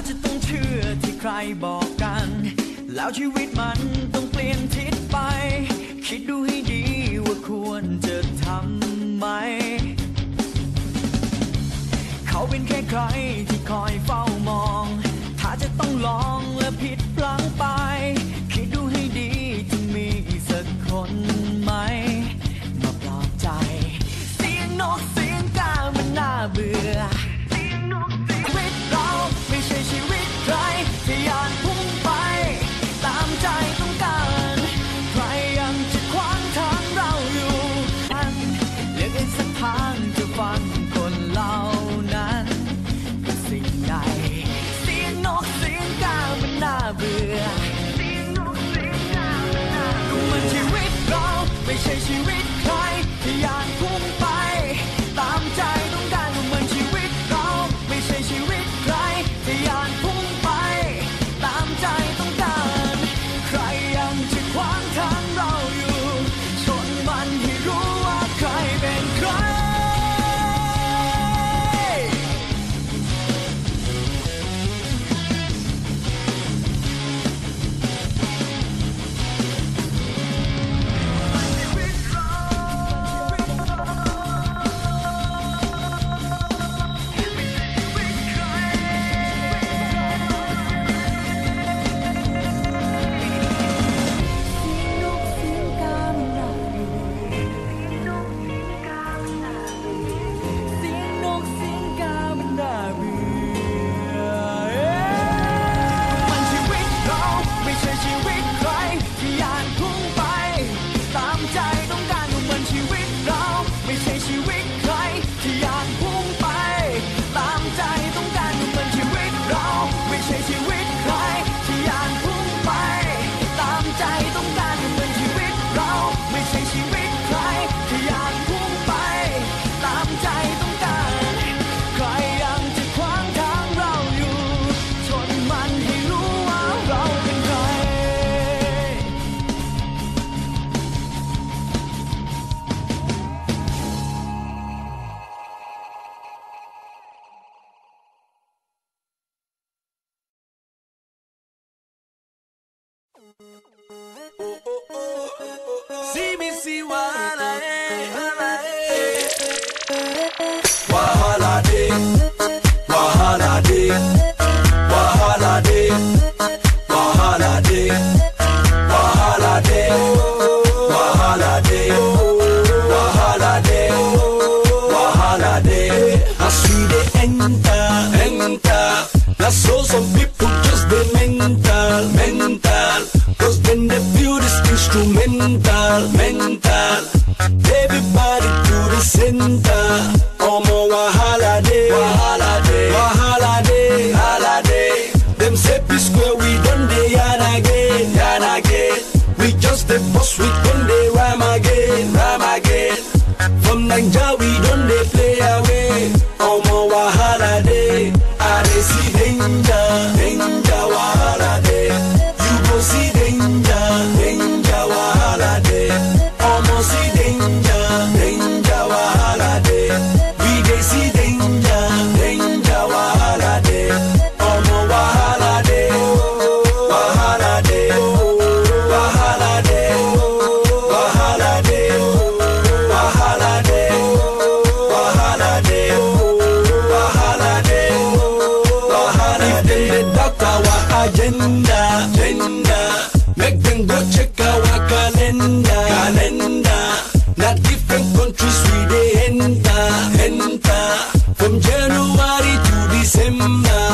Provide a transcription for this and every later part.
จจะต้องเชื่อที่ใครบอกกัน แล้วชีวิตมันต้องเปลี่ยนทิศไป คิดดูให้ดีว่าควรจะทำไหม เขาเป็นแค่ใครที่คอยเฝ้ามอง ถ้าจะต้องลองและผิดพลั้งไป คิดดูให้ดีจะมีสักคนไหม มาปลอบใจ เสียงนกเสียงกามันน่าเบื่อ see why. Langjawi countries we dey enter, enter. From January to December,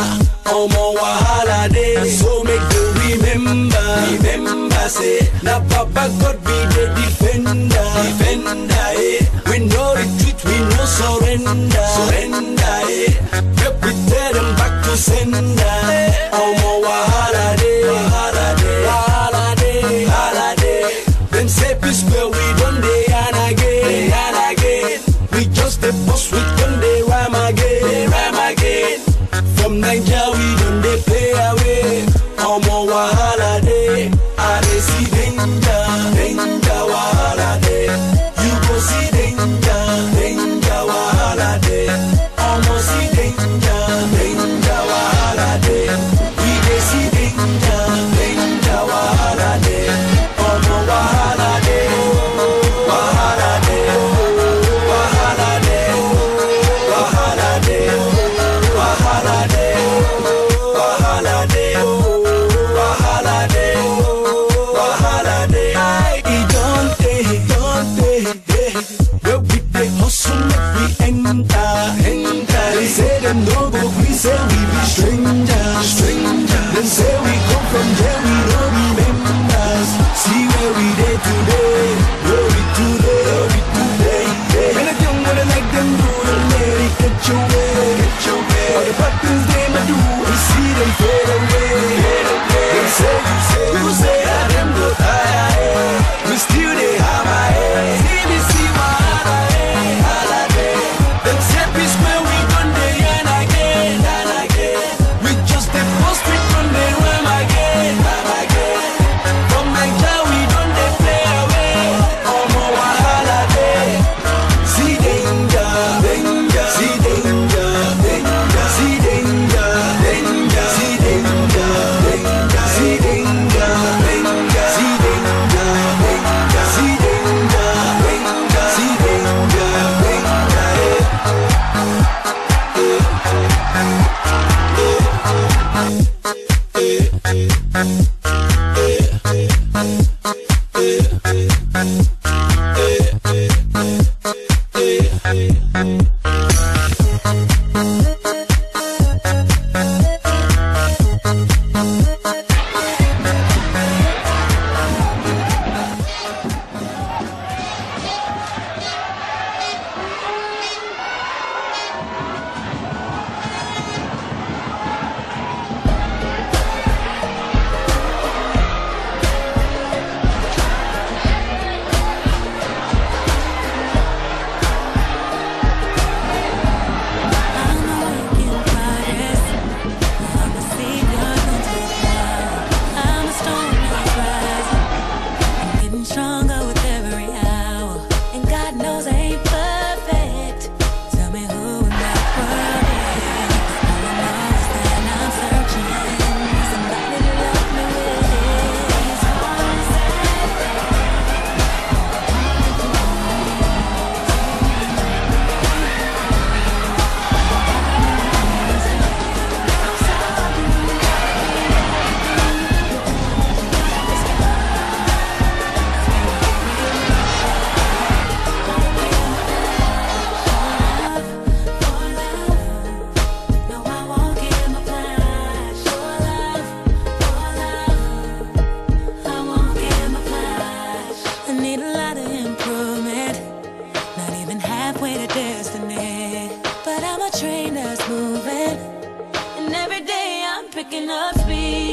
omo wahala dey. So make you remember, remember say na Papa God be the defender, defender. Eh. We no retreat, we no surrender, surrender. Eh. Make we tell them back to sender, omo wahala dey, wahala dey, wahala dey. Them say peace where we. Don't 伤感。picking up speed.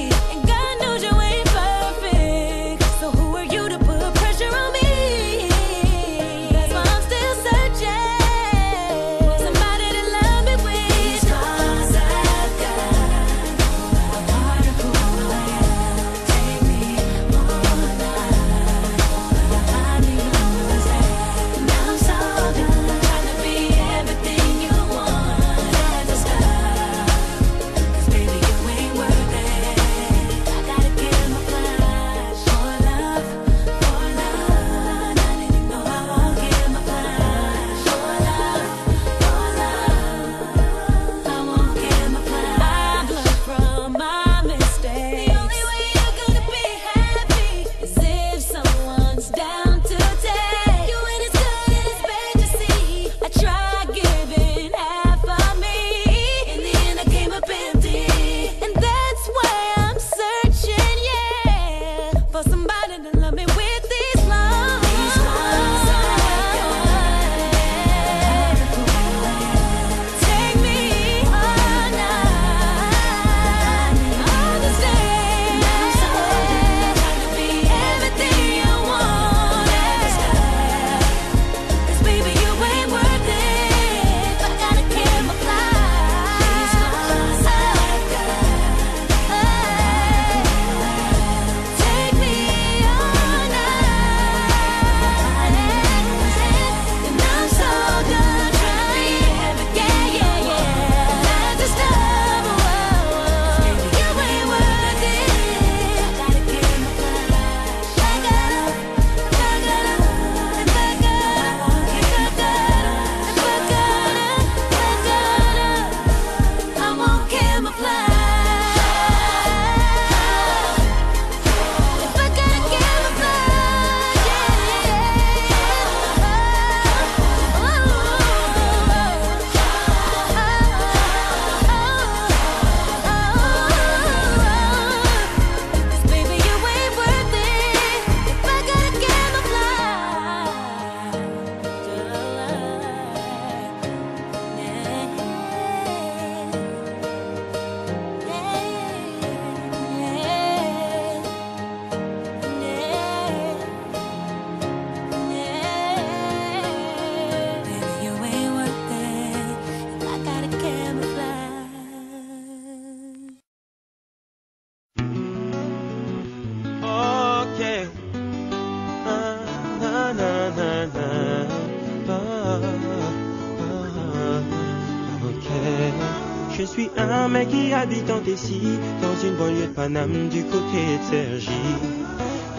Ici, dans une banlieue de Paname, du côté de Sergi.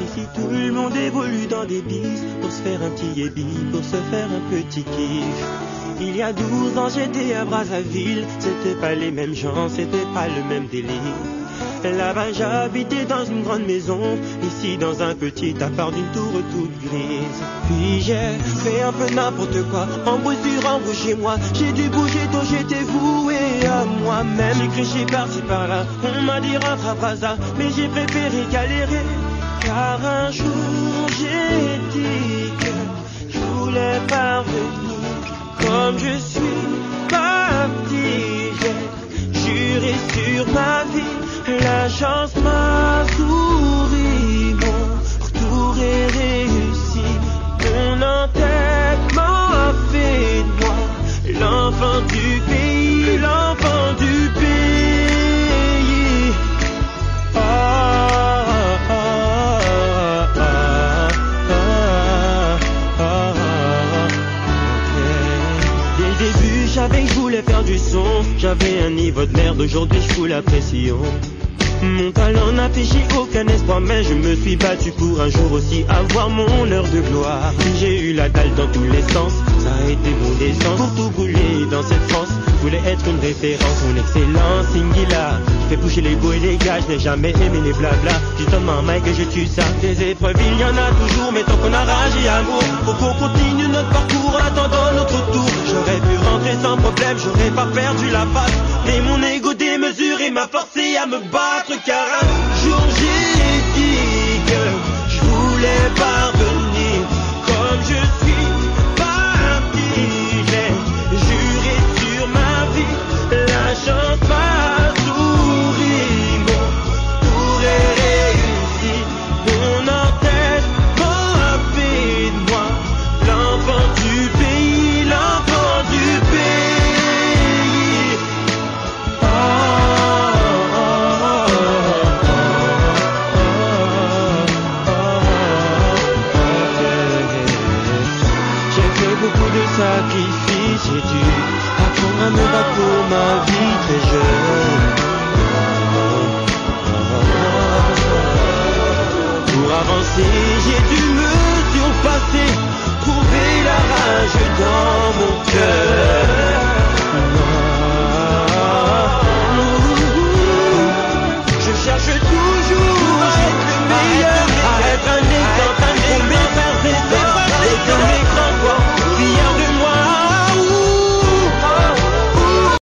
Ici, tout le monde évolue dans des bis pour se faire un petit ébi, pour se faire un petit kiff. Il y a 12 ans, j'étais à Brazzaville, c'était pas les mêmes gens, c'était pas le même délire. Là-bas j'habitais dans une grande maison, ici dans un petit appart d'une tour toute grise. Puis j'ai fait un peu n'importe quoi, embrouille sur embrouille chez moi. J'ai dû bouger dont j'étais voué à moi-même. J'ai crié par-ci par-là, on m'a dit à ça, mais j'ai préféré galérer. Car un jour j'ai dit que je voulais parvenir comme je suis parti. Sur ma vie. La chance m'a souri, mon retour est réussi. Mon entêtement a fait de moi l'enfant du j'avais je voulais faire du son. J'avais un niveau de merde, aujourd'hui je fous la pression. Mon talent n'a aucun espoir, mais je me suis battu pour un jour aussi avoir mon heure de gloire. J'ai eu la dalle dans tous les sens, ça a été mon essence pour tout bouler dans cette France. Je voulais être une référence, mon excellence singular. Je fais bouger les beaux et les gars, je n'ai jamais aimé les blabla. Juste donne ma main que je tue ça. Des épreuves, il y en a toujours, mais tant qu'on a rage et amour, faut qu'on continue notre parcours en attendant notre tour. J'aurais pu rentrer sans problème, j'aurais pas perdu la face. Mais mon ego démesuré m'a forcé à me battre car un jour j'ai dit que je voulais parvenir raté, j'ai dû me surpasser, trouver la rage dans mon cœur. Je cherche toujours à être le meilleur, à être un exemple, à être un